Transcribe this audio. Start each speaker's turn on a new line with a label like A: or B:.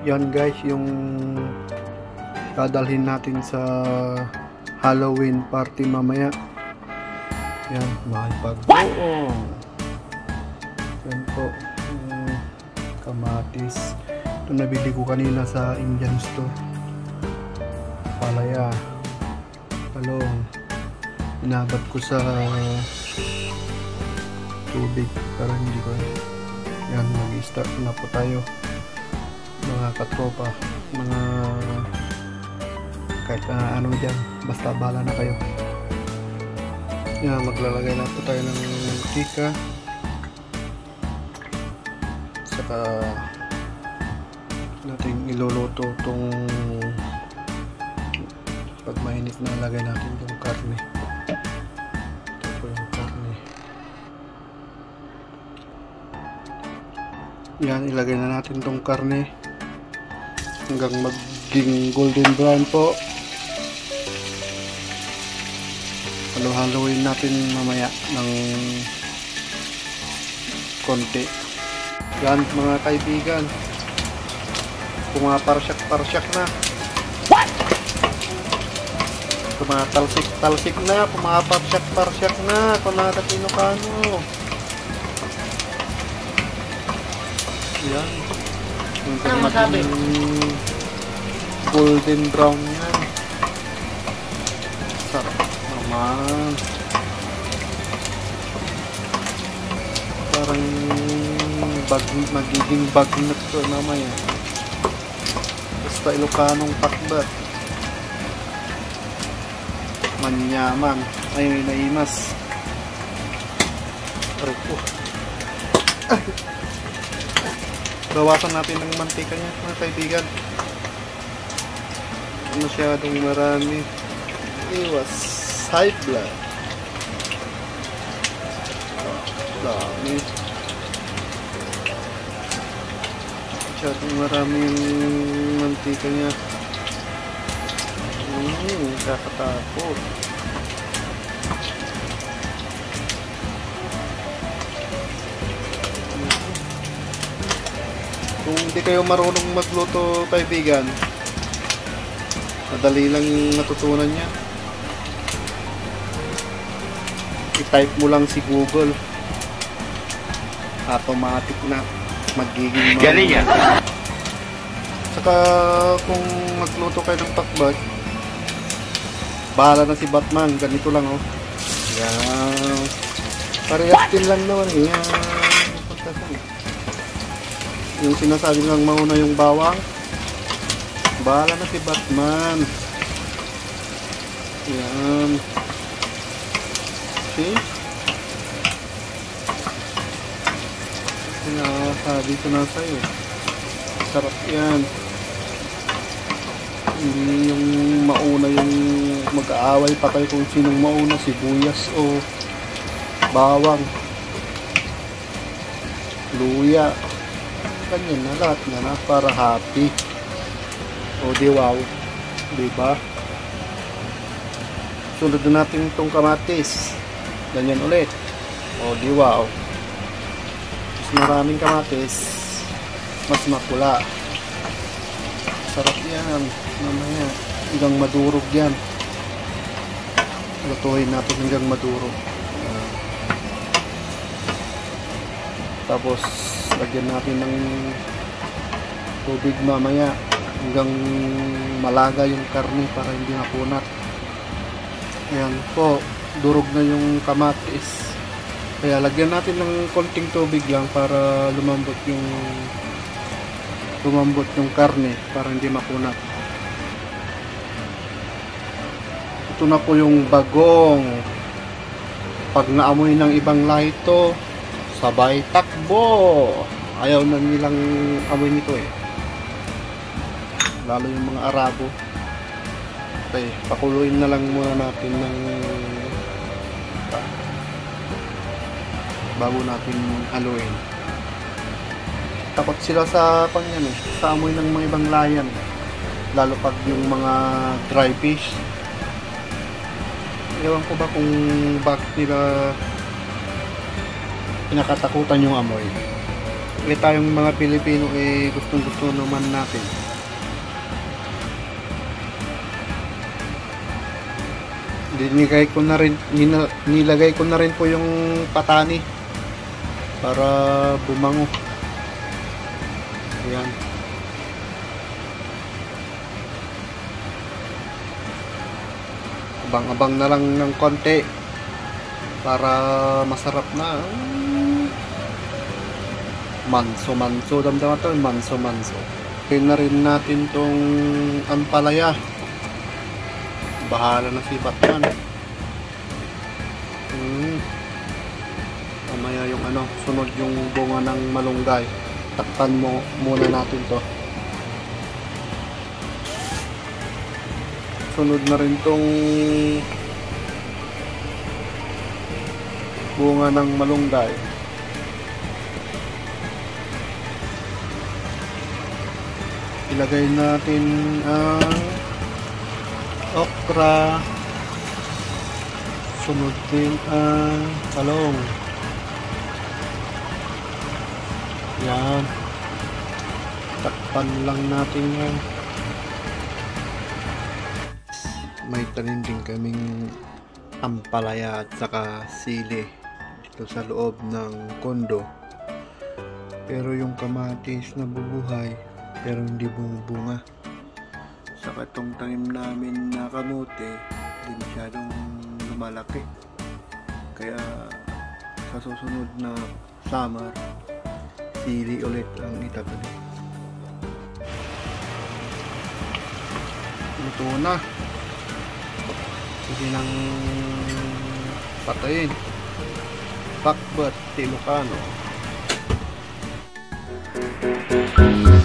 A: yan guys yung dadalhin natin sa Halloween party mamaya. Yan makipagbuong yan po yung kamatis. Ito nabili ko kanina sa Indian store. Palaya. Talong. Inabot ko sa tubig para hindi ko yan mag-start na po tayo katropa mga kahit uh, ano dyan basta bala na kayo. Yan maglalagay na po tayo ng mantika saka natin iluluto tong pag mainit na lagay natin yung karne. Yan ilagay na natin tong karne hanggang maging golden brown po. Halo-haloin natin mamaya ng konti. Yan mga kaibigan. Pumaparsyak-parsyak na. Tumatalsik-talsik na. Pumaparsyak-parsyak na. Kung nakatino kano yan
B: Ano masabi?
A: Golden brown yan sarap naman parang bag, magiging bagnat to mamaya basta ilokanong pakbat manyaman ay naimas aray ko bawasan natin ng mantika niya mga kaibigan masyadong marami iwas high blood. Dami masyadong marami yung mantika niya hmm kakatakot kung hindi kayo marunong magluto kaibigan madali lang yung natutunan niya. I-type mo lang si google. Automatic na magiging.
B: Galing yan.
A: saka kung magluto kayo ng pakbag bahala na si Batman. Ganito lang oh. Yan. Parehas din lang naman eh. yan. Yung sinasabi lang mauna yung bawang bahala na si Batman. Yan see? Sinasabi ko na sa'yo. Sarap yan. Hindi yung mauna yung mag-aaway pa kayo kung sinong mauna sibuyas o bawang. Luya. Ganyan na lahat na na para happy o di wow. Di ba? Sunod na natin itong kamatis. Ganyan ulit. O di wow. Mas maraming kamatis mas makula. Sarap yan. Mamaya hanggang madurog yan. Lutuin natin hanggang madurog. Tapos lagyan natin ng tubig mamaya hanggang malaga yung karne para hindi napunat ayan po durog na yung kamatis. Kaya lagyan natin ng konting tubig lang para lumambot yung lumambot yung karne para hindi makunat. Ito na po yung bagong. Pag naamoy ng ibang lahi to sabay takbo. Ayaw na nilang amoy nito eh lalo yung mga arabo. Okay pakuluin na lang muna natin ng bago natin haluin. Takot sila sa kanyan eh sa amoy ng mga ibang layan lalo pag yung mga dry fish. Ewan ko ba kung bakit nila pinakatakutan yung amoy. Eh tayong mga Pilipino eh gustong gusto naman natin. Dinigay ko na rin, nilagay ko na rin po yung patani para bumango. Ayan. Abang-abang na lang ng konti para masarap na. Manso-manso. Damdaman to, manso-manso. Na rin natin tong ampalaya. Bahala na si Batman. Hmm. Mamaya yung ano, sunod yung bunga ng malunggay. Takpan mo muna natin to. Sunod na rin tong bunga ng malunggay. Ilagay natin ang okra. Sunod din ang talong. Yan. Takpan lang natin yan. May tanim din kaming ampalaya at saka sili dito sa loob ng kondo. Pero yung kamatis na bubuhay pero hindi bumubunga. Saka itong tanim namin na kamote, hindi masyadong lumalaki. Kaya sa susunod na summer, sili ulit ang itabali. Ito na. Pwede nang patayin. Backbird Tilocano. Thank you.